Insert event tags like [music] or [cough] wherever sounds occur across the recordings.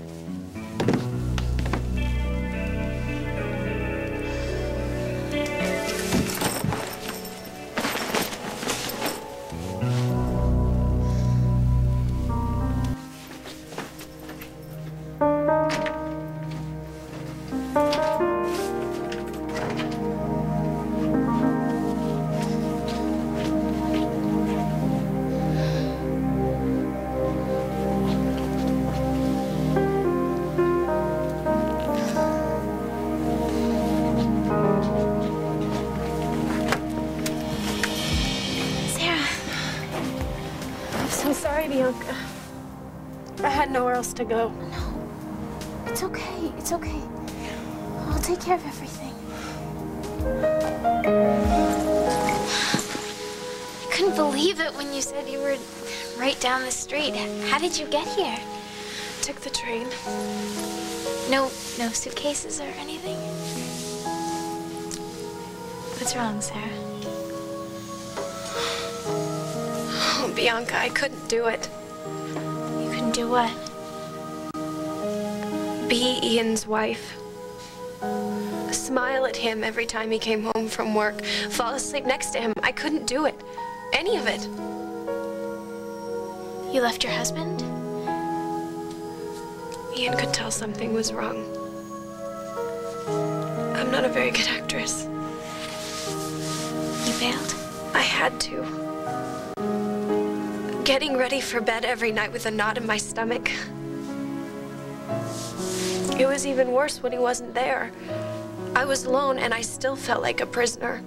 Sarah, to go. it's okay. It's okay. I'll take care of everything. I couldn't believe it when you said you were right down the street. How did you get here? Took the train. No, no suitcases or anything? What's wrong, Sarah? Oh, Bianca, I couldn't do it. You couldn't do what? Be Ian's wife. Smile at him every time he came home from work. Fall asleep next to him. I couldn't do it. Any of it. You left your husband? Ian could tell something was wrong. I'm not a very good actress. You failed? I had to. Getting ready for bed every night with a knot in my stomach. It was even worse when he wasn't there. I was alone and I still felt like a prisoner.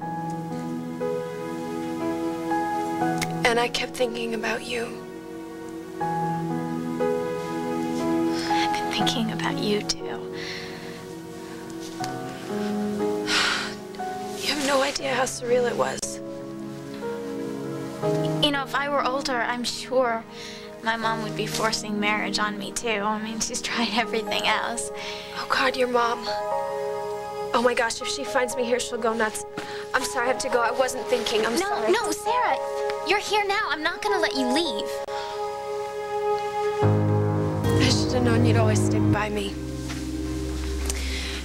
And I kept thinking about you. I've been thinking about you, too. You have no idea how surreal it was. You know, if I were older, I'm sure my mom would be forcing marriage on me, too. I mean, she's tried [laughs] everything else. Oh God, your mom. Oh my gosh, if she finds me here, she'll go nuts. I'm sorry, I have to go. I wasn't thinking. I'm No, sorry. no, no, Sarah, you're here now. I'm not gonna let you leave. I should have known you'd always stick by me.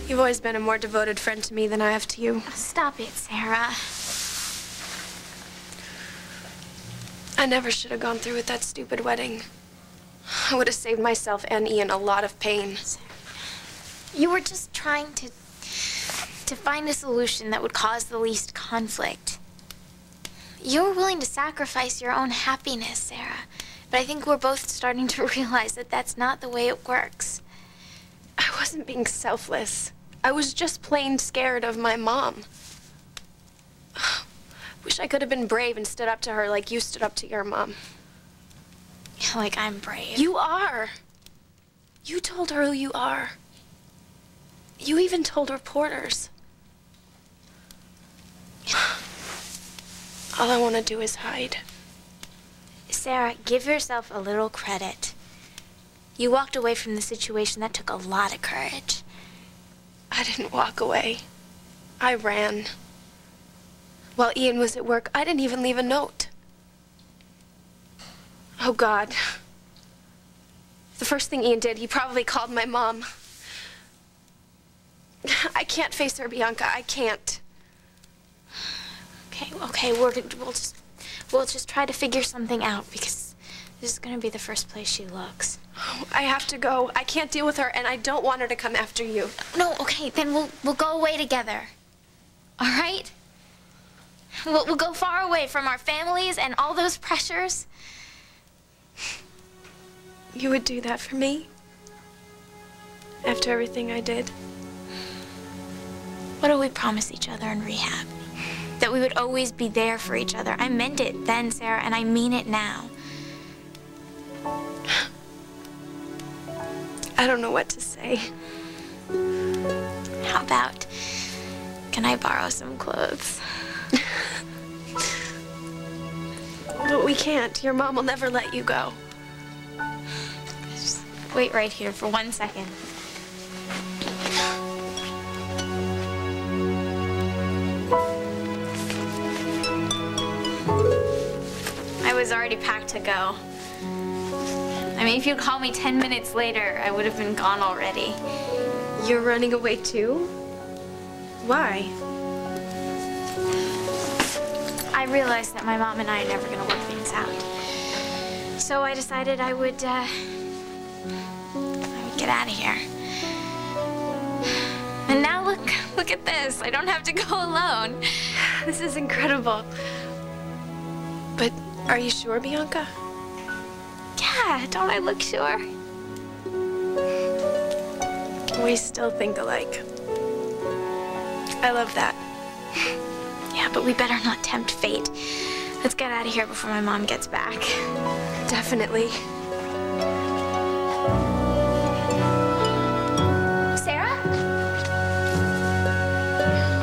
You've always been a more devoted friend to me than I have to you. Stop it, Sarah. I never should have gone through with that stupid wedding. I would have saved myself and Ian a lot of pain. You were just trying to to find a solution that would cause the least conflict. You were willing to sacrifice your own happiness, Sarah. But I think we're both starting to [laughs] realize that that's not the way it works. I wasn't being selfless. I was just plain scared of my mom. I wish I could have been brave and stood up to her like you stood up to your mom. Like I'm brave. You are. You told her who you are. You even told reporters. [sighs] All I want to do is hide. Sarah, give yourself a little credit. You walked away from the situation that took a lot of courage. I didn't walk away. I ran. While Ian was at work, I didn't even leave a note. Oh, God. The first thing Ian did, he probably called my mom. I can't face her, Bianca. I can't. Okay, okay, we're gonna, we'll just we'll just try to figure something out because this is gonna be the first place she looks. I have to go. I can't deal with her, and I don't want her to come after you. No, okay, then we'll we'll go away together. All right? We'll, we'll go far away from our families and all those pressures. You would do that for me? After everything I did? What did we promise each other in rehab? That we would always be there for each other. I meant it then, Sarah, and I mean it now. I don't know what to say. How about, can I borrow some clothes? But we can't. Your mom will never let you go. Just wait right here for one second. I was already packed to go. I mean, if you'd called me 10 minutes later, I would have been gone already. You're running away too? Why? I realized that my mom and I are never going to work things out. So I decided I would, uh, I would get out of here. And now look, look at this. I don't have to go alone. This is incredible. But are you sure, Bianca? Yeah, don't I look sure? We still think alike. I love that. [laughs] Yeah, but we better not tempt fate. Let's get out of here before my mom gets back. Definitely. Sarah?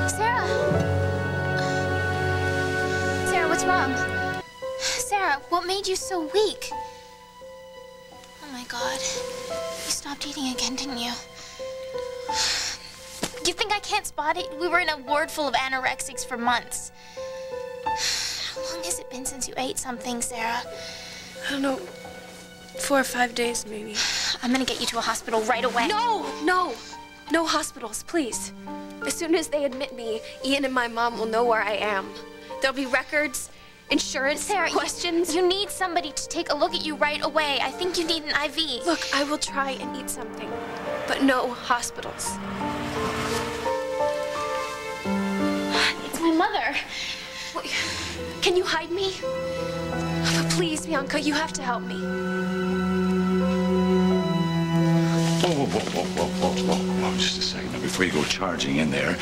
Sarah? Sarah, what's wrong? Sarah, what made you so weak? Oh my god. You stopped eating again, didn't you? You think I can't spot it? We were in a ward full of anorexics for months. [sighs] How long has it been since you ate something, Sarah? I don't know. Four or five days, maybe. [sighs] I'm gonna get you to a hospital right away. No, no. No hospitals, please. As soon as they admit me, Ian and my mom will know where I am. There'll be records, insurance, Sarah, you- questions. You need somebody to take a look at you right away. I think you need an IV. Look, I will try and eat something, but no hospitals. Mother. Can you hide me? Oh, please, Bianca, you have to help me. Whoa, whoa, whoa, whoa, whoa, whoa, whoa, whoa, just a second. Now, before you go charging in there,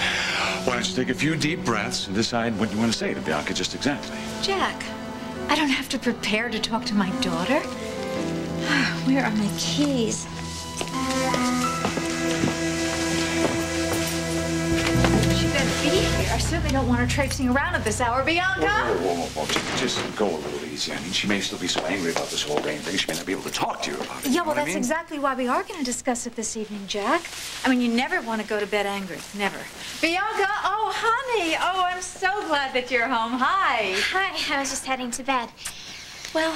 why don't you take a few deep breaths and decide what you want to say to Bianca just exactly? Jack, I don't have to prepare to talk to my daughter. [sighs] Where are my keys? Certainly don't want her traipsing around at this hour. Whoa, Bianca? whoa, whoa, whoa, whoa, just, just go a little easy. I mean, she may still be so angry about this whole rain thing, she may not be able to talk to you about it. you Yeah, know well, what I that's mean? exactly why we are going to discuss it this evening, Jack. I mean, you never want to go to bed angry. Never. Bianca, oh, honey. Oh, I'm so glad that you're home. Hi. Hi, I was just heading to bed. Well,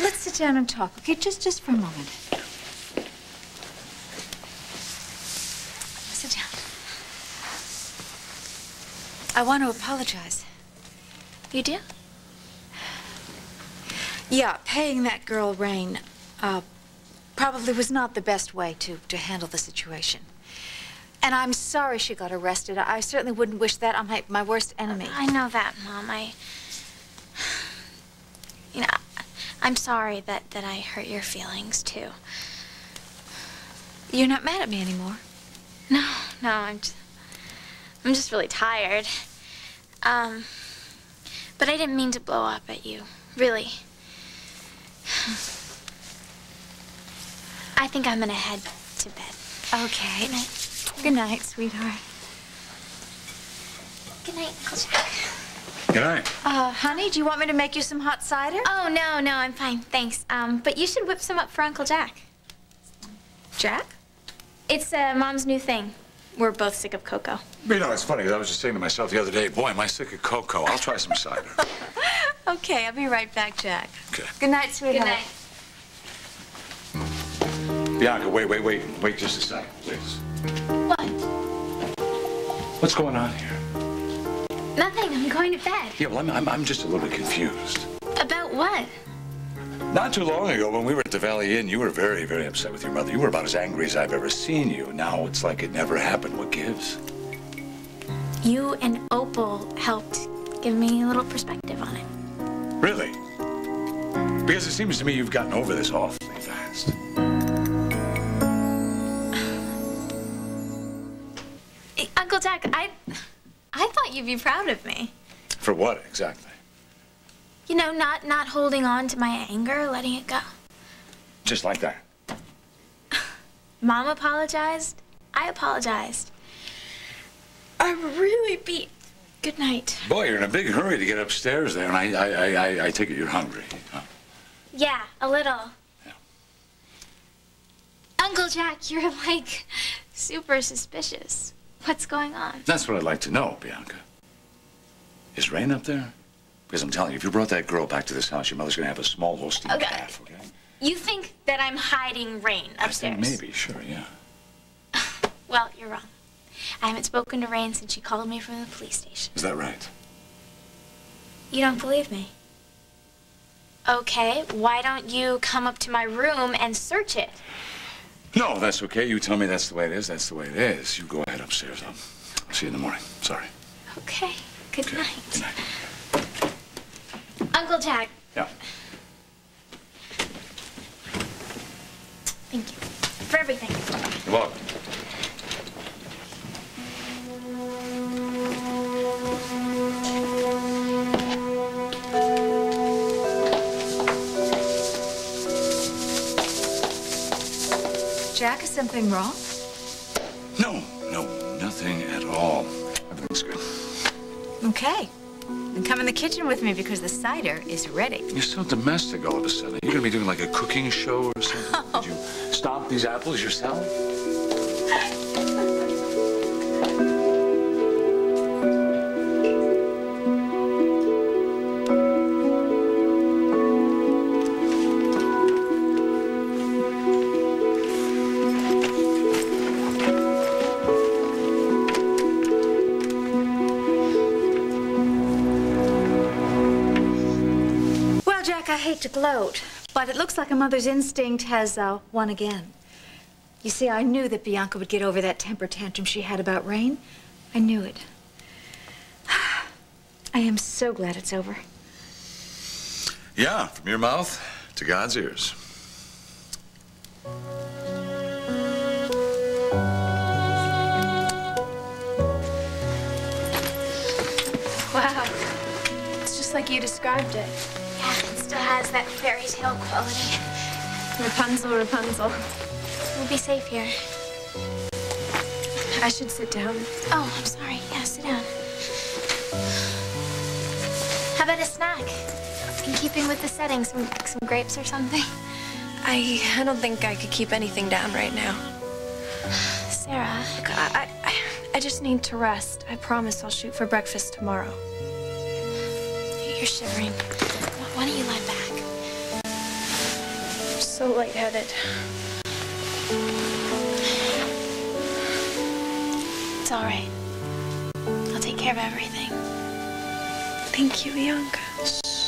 let's sit down and talk, okay? Just, just for a moment. I want to apologize. You do? Yeah, paying that girl Rain uh, probably was not the best way to, to handle the situation. And I'm sorry she got arrested. I certainly wouldn't wish that on my, my worst enemy. I know that, Mom. I. You know, I'm sorry that, that I hurt your feelings, too. You're not mad at me anymore. No, no, I'm just, I'm just really tired. Um, but I didn't mean to blow up at you, really. [sighs] I think I'm gonna head to bed. Okay. Good night. Good night, sweetheart. Good night, Uncle Jack. Good night. Uh, honey, do you want me to make you some hot cider? Oh no, no, I'm fine, thanks. Um, but you should whip some up for Uncle Jack. Jack? It's uh, Mom's new thing. We're both sick of cocoa. You know, it's funny, 'cause I was just saying to myself the other day, boy, am I sick of cocoa. I'll try some cider. [laughs] Okay, I'll be right back, Jack. Okay. Good night, sweetheart. Good night. Bianca, wait, wait, wait, wait just a second, please. What? What's going on here? Nothing. I'm going to bed. Yeah, well, I'm, I'm, I'm just a little bit confused. About what? Not too long ago, when we were at the Valley Inn, you were very, very upset with your mother. You were about as angry as I've ever seen you. Now it's like it never happened. What gives? You and Opal helped give me a little perspective on it. Really? Because it seems to me you've gotten over this awfully fast. [sighs] Uncle Jack, I, I thought you'd be proud of me. For what exactly? You know, not not holding on to my anger, letting it go. Just like that. [laughs] Mom apologized. I apologized. I'm really beat. Good night. Boy, you're in a big hurry to get upstairs there, and I, I, I, I, I take it you're hungry. huh? Yeah, a little. Yeah. Uncle Jack, you're like super suspicious. What's going on? That's what I'd like to know, Bianca. Is Rain up there? Because I'm telling you, if you brought that girl back to this house, your mother's gonna have a small hosting Okay. calf, okay? You think that I'm hiding Rain I upstairs? think maybe, sure, yeah. [sighs] Well, you're wrong. I haven't spoken to Rain since she called me from the police station. Is that right? You don't believe me? Okay, why don't you come up to my room and search it? No, that's okay. You tell me that's the way it is. That's the way it is. You go ahead upstairs. I'll, I'll see you in the morning. Sorry. Okay, good Okay. night. Good night. Uncle Jack, Yeah. thank you for everything. You're welcome. Jack, is something wrong? No, no, nothing at all. Everything's good. Okay. Come in the kitchen with me because the cider is ready. You're so domestic all of a sudden. You're gonna be doing like a cooking show or something? [laughs] Did you stomp these apples yourself? Jack, I hate to gloat, but it looks like a mother's instinct has uh, won again. You see, I knew that Bianca would get over that temper tantrum she had about Rain. I knew it. [sighs] I am so glad it's over. Yeah, from your mouth to God's ears. Wow. It's just like you described it. Yeah, it still has that fairy tale quality. Rapunzel, Rapunzel. We'll be safe here. I should sit down. Oh, I'm sorry. Yeah, sit down. How about a snack? In keeping with the setting, some, some grapes or something? I, I don't think I could keep anything down right now. Sarah, Look, I, I, I just need to rest. I promise I'll shoot for breakfast tomorrow. you're shivering. Why don't you lie back? So lightheaded. It's all right. I'll take care of everything. Thank you, Bianca. Shh.